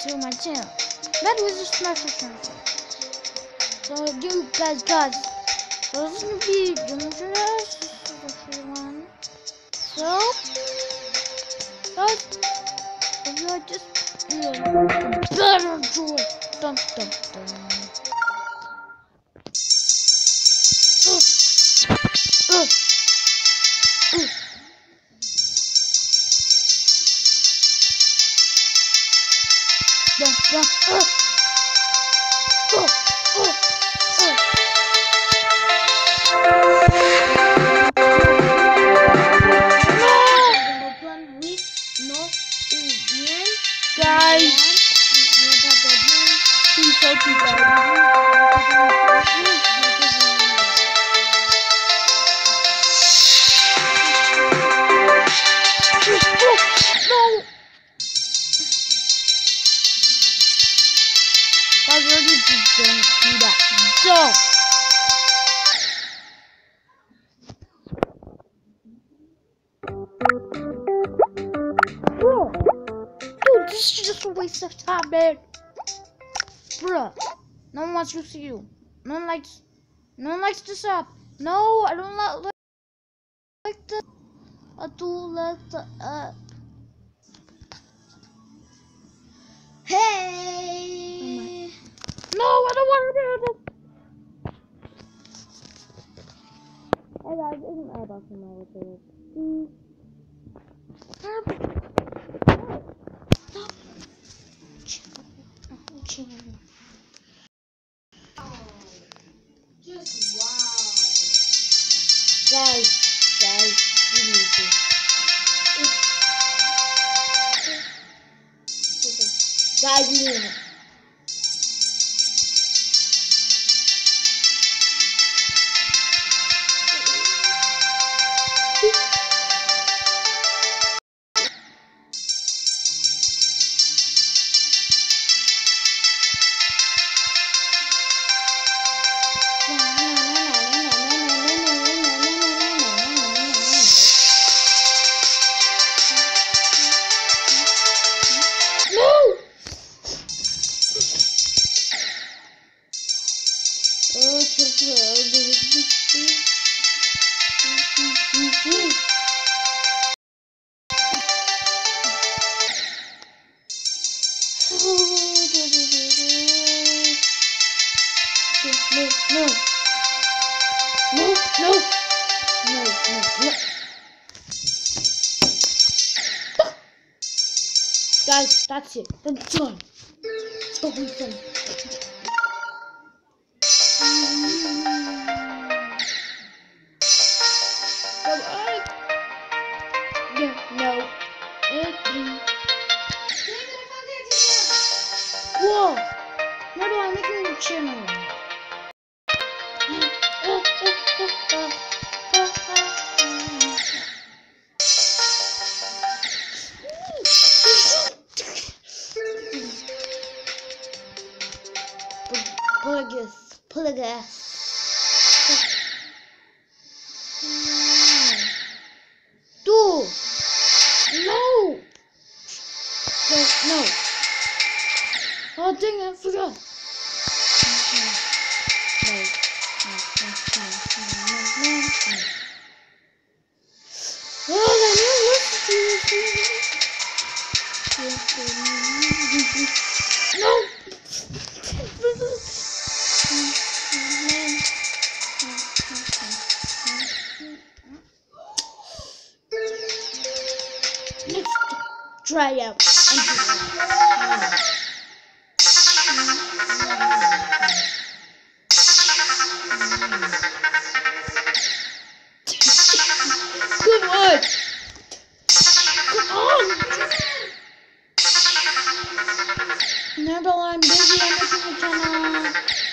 to my channel. That was a special channel. So you guys, guys, so this is gonna be dangerous. One. So, guys, if you like this, you better do it. Dun dun Yeah, yeah. Really just don't do that. Don't. This is just a waste of time, man. Bruh. No one wants to see you. No one likes no one likes this app. No, I don't like like the I do like the app. Hey. No, I don't want to do this. Hey guys, isn't that about some more with it? Just wow. Guys, guys, you need this. Guys, you need it. No, no. No, no, no. Guys, that's it. That's done. Totally done. Come on. No, no. Whoa! How do I make a channel? Pulagus, Pulagus. Dude! No! No, no. Oh, dang it, I forgot. Oh, I never listened to this. No! Try out. and do that. Oh. Come on! Remember, I'm busy. I'm channel.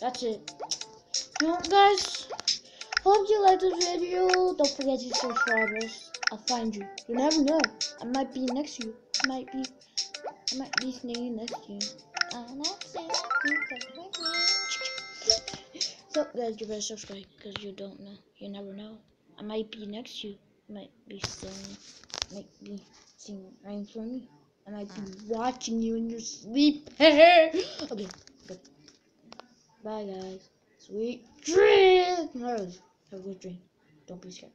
That's it. You know, guys. Hope you liked this video. Don't forget to subscribe us. I'll find you. You never know. I might be next to you. I might be. I might be singing next to you. Next to you. So guys, you better subscribe because you don't know. You never know. I might be next to you. I might be singing. Might be singing right for me. I might be ah. watching you in your sleep. okay, good. Bye guys. Sweet dreams. Have a good dream. Don't be scared.